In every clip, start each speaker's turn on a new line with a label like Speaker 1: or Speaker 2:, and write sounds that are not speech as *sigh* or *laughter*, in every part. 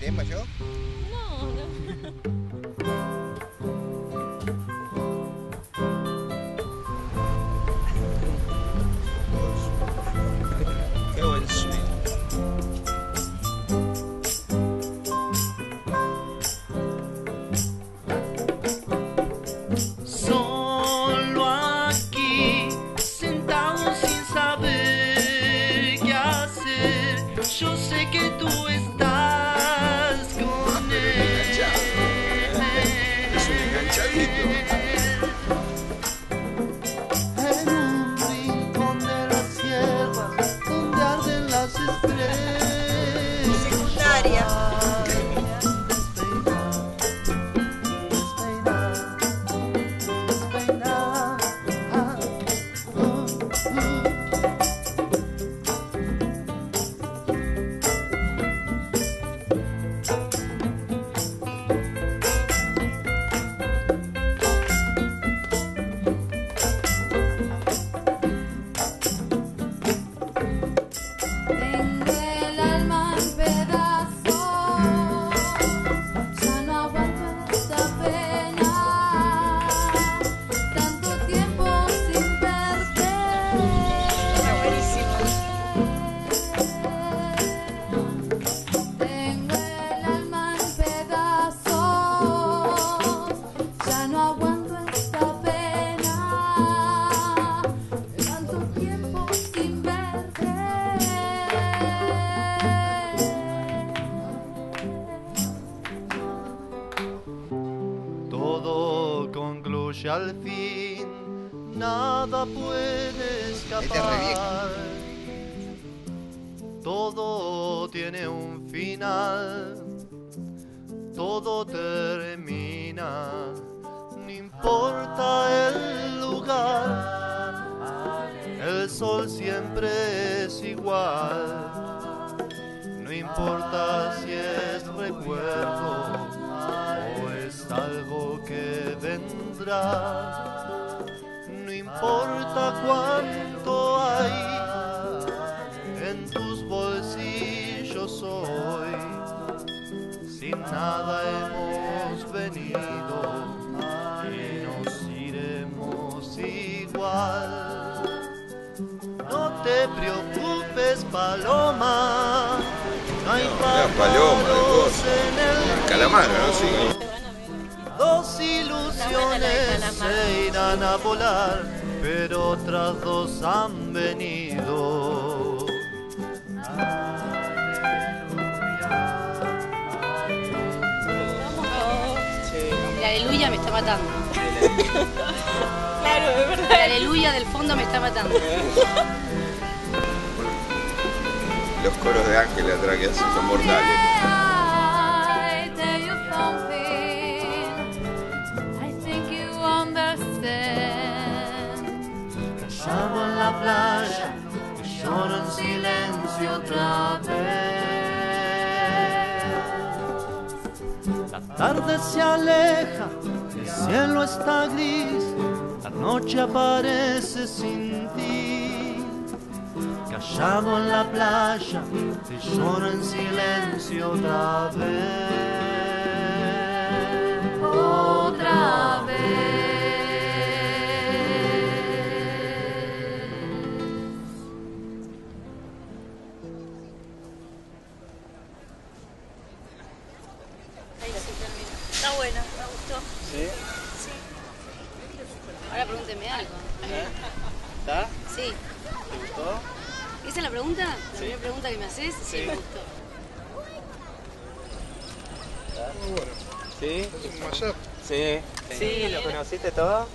Speaker 1: ¿Te desmayó?
Speaker 2: No, no. *laughs*
Speaker 3: concluye al fin, nada puede escapar. Todo tiene un final, todo termina, no importa el lugar, el sol siempre es igual, no importa si es recuerdo es algo que vendrá. No importa cuánto hay en tus bolsillos hoy, sin nada hemos venido y nos iremos igual. No te preocupes, paloma. No hay
Speaker 1: No, paloma,
Speaker 3: en el
Speaker 1: Calamaro, ¿no? Sí.
Speaker 3: Se irán a volar, pero otras dos han venido.
Speaker 4: El aleluya me está matando.
Speaker 5: Claro, es verdad.
Speaker 4: El aleluya del fondo me está matando.
Speaker 1: Los coros de Ángel atrás que hacen son mortales.
Speaker 3: Playa, lloro en silencio otra vez. La tarde se aleja, el cielo está gris, la noche aparece sin ti. Callado en la playa, te lloro en silencio otra vez.
Speaker 5: Me gustó.
Speaker 4: Ahora pregúnteme algo.
Speaker 6: ¿Está?
Speaker 4: Sí.
Speaker 6: ¿Te gustó?
Speaker 4: ¿Esa es la pregunta? ¿La primera pregunta que me haces? Sí, me gustó.
Speaker 6: ¿Sí?
Speaker 1: Un mayor.
Speaker 6: Sí. ¿Sí? ¿Lo conociste todo?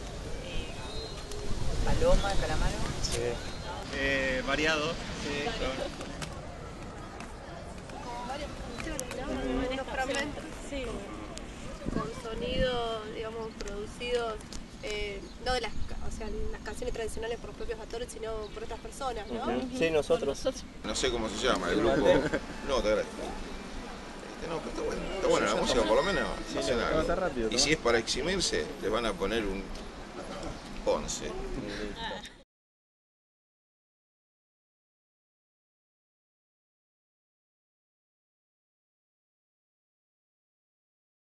Speaker 5: Paloma, calamaro.
Speaker 6: Sí.
Speaker 7: Eh, variado.
Speaker 8: unos producidos, eh, no de las, o sea, las canciones tradicionales por los propios actores, sino por otras personas, ¿no?
Speaker 6: Sí, nosotros.
Speaker 1: No sé cómo se llama el grupo. No, te agradezco. Este, No, pero está bueno. Está buena la música, por lo menos. hacen algo.
Speaker 6: está rápido,
Speaker 1: Y si es para eximirse, les van a poner un 11.